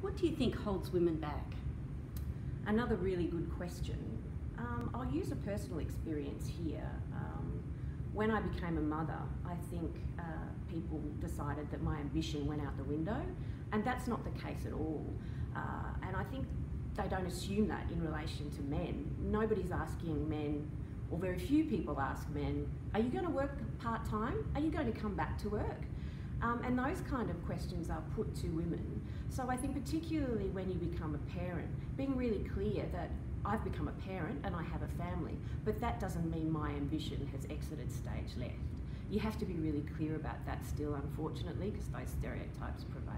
What do you think holds women back? Another really good question. Um, I'll use a personal experience here. Um, when I became a mother, I think uh, people decided that my ambition went out the window, and that's not the case at all. Uh, and I think they don't assume that in relation to men. Nobody's asking men, or very few people ask men, are you going to work part time? Are you going to come back to work? Um, and those kind of questions are put to women. So I think particularly when you become a parent, being really clear that I've become a parent and I have a family, but that doesn't mean my ambition has exited stage left. You have to be really clear about that still, unfortunately, because those stereotypes prevail.